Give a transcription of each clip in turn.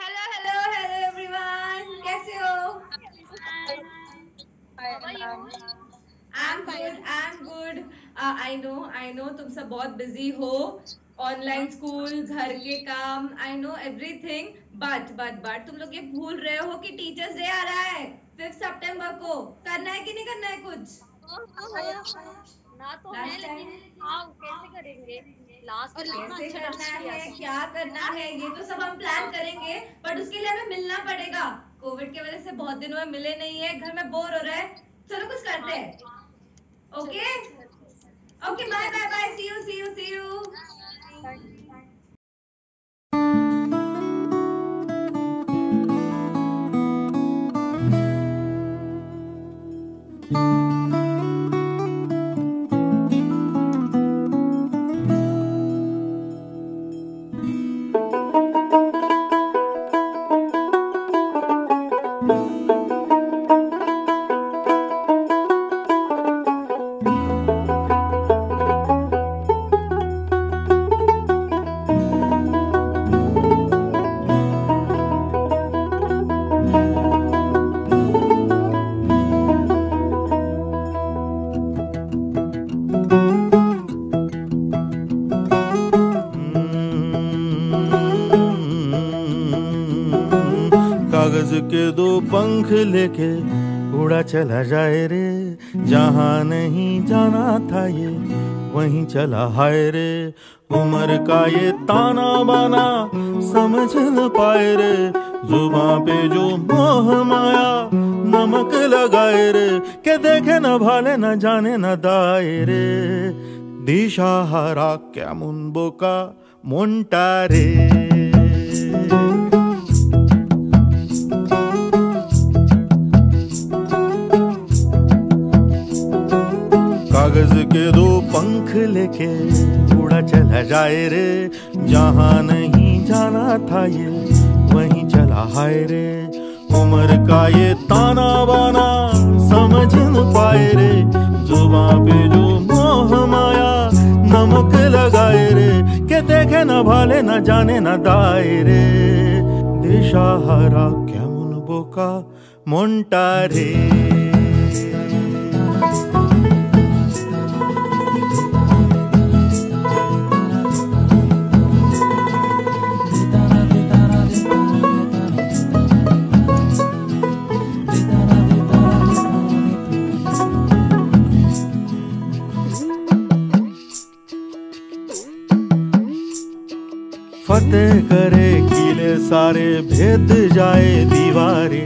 Hello hello hello everyone कैसे हो? I am good I am good I know I know तुम सब बहुत बिज़ी हो. ऑनलाइन स्कूल घर के काम I know everything but but but तुम लोग ये भूल रहे हो कि टीचर्स डे आ रहा है. फिफ्थ सितंबर को. करना है कि नहीं करना है कुछ? ना तो है लेकिन हाँ कैसे करेंगे? लास्ट कैसे करना है क्या करना है ये तो सब हम प्लान करेंगे बट उसके लिए हमें मिलना पड़ेगा। कोविड के वजह से बहुत दिनों में मिले नहीं है घर में बोर हो रहा है। चलो कुछ करते हैं। Okay okay bye bye bye see you see you see you कागज़ के दो पंख लेके उड़ा चला जाए रे। जहाँ नहीं जाना था ये, वहीं चला हाय रे। उम्र का ये ताना बाना समझ न पाए रे। जुबा पे जो मोह माया नमक लगाए रे। के देखे न भाले, न जाने न दाए रे। दिशा हरा क्या मुनबो का लेके उड़ा चला जाए रे। जहाँ नहीं जाना था ये, वहीं चला हाय रे। उम्र का ये ताना बाना, समझ न पाए रे। जुबा पे जो मोह माया, नमक लगाए रे। के देखे न भाले, न जाने न दाए रे। दिशा हरा क्या मुन बोका मुंटा फतेह करे किले सारे भेद जाए दीवारे।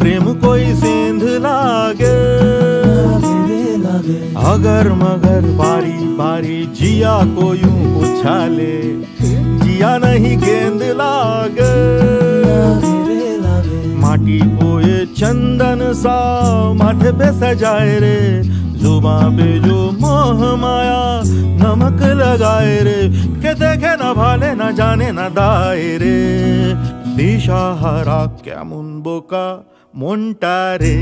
प्रेम कोई सेंध लागे। अगर मगर बारी बारी जिया को यूँ उछाले, जिया नहीं गेंद लागे। माटी को ये चंदन सा, माथे पे सजाए रे जुबा पे जो मोह माया, नमक लगाए रे। के देखे ना भाले, ना जाने ना दाए रे। दिशा हरा क्या मुनबो का मुंटा रे।